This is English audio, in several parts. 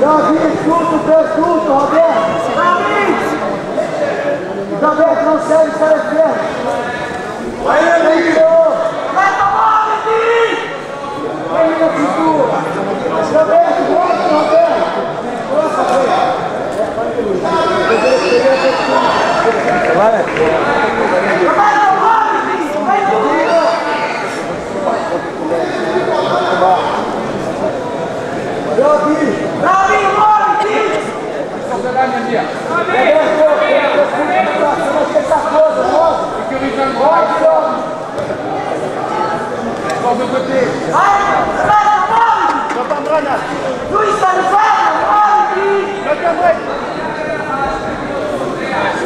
Davi, chuta, Deus chuta, Roberto. Davi! Roberto não serve para a esquerda. Vai, Davi! Vai tomar, Davi! Vai, Davi! Roberto, volta, Roberto! Nossa, foi. Vai,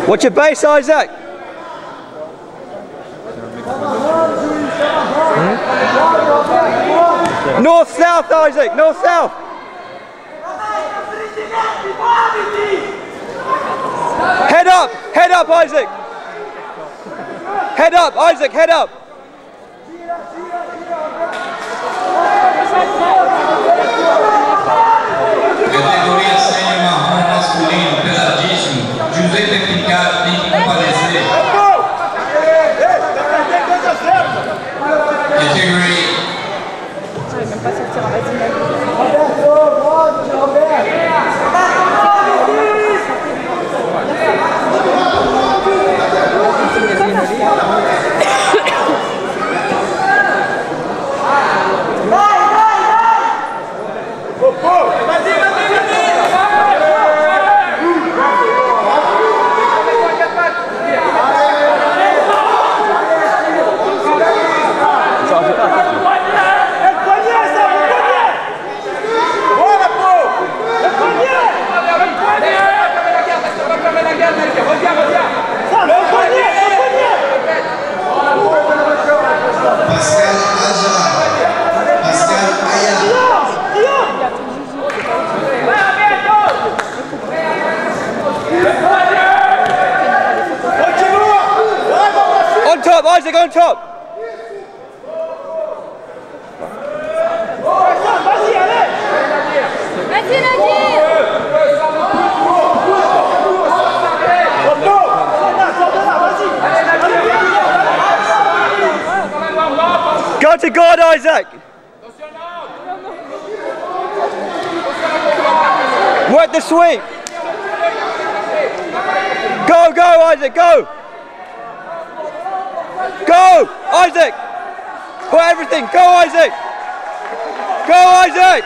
What's your base, Isaac? Hmm? North south, Isaac. North south. Head up. Head up, Isaac. Head up, Isaac. Head up. Categoria sênior marrom masculino, pesadíssimo. Giuseppe Picard tem que comparecer. Category Roberto, volte, Roberto! On top, Isaac. On top. Go to God, Isaac. Work the sweep. Go, go, Isaac, go. Go, Isaac. Put everything. Go, Isaac. Go, Isaac.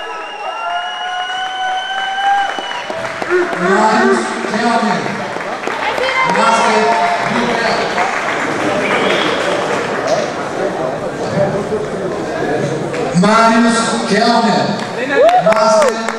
Marius Kelner. Boston